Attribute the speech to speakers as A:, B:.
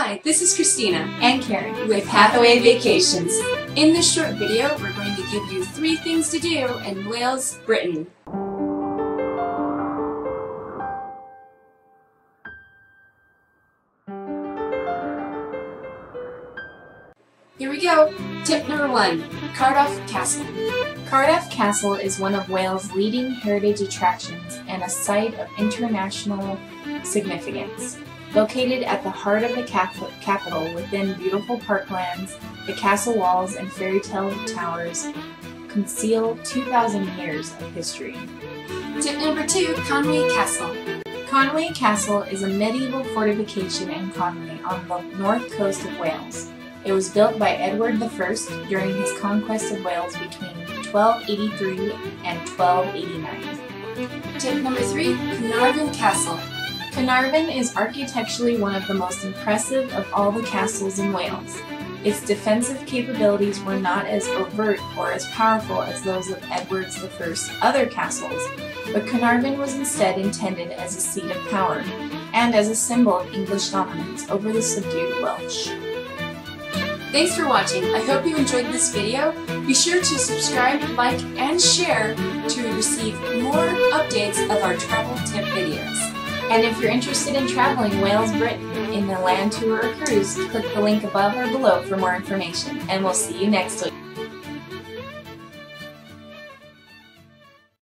A: Hi, this is Kristina
B: and Karin
A: with Hathaway Vacations. In this short video, we're going to give you three things to do in Wales, Britain. Here we go. Tip number one, Cardiff Castle.
B: Cardiff Castle is one of Wales' leading heritage attractions and a site of international significance. Located at the heart of the capital within beautiful parklands, the castle walls and fairy tale towers conceal 2,000 years of history.
A: Tip number two, Conwy Castle.
B: Conwy Castle is a medieval fortification in Conwy on the north coast of Wales. It was built by Edward I during his conquest of Wales between 1283 and 1289.
A: Tip number three, Caernarfon Castle.
B: Caernarfon is architecturally one of the most impressive of all the castles in Wales. Its defensive capabilities were not as overt or as powerful as those of Edward I's other castles, but Caernarfon was instead intended as a seat of power and as a symbol of English dominance over the subdued Welsh.
A: Thanks for watching. I hope you enjoyed this video. Be sure to subscribe, like, and share to receive more updates of our travel tip videos.
B: And if you're interested in traveling Wales, Britain in a land tour or cruise, click the link above or below for more information. And we'll see you next week.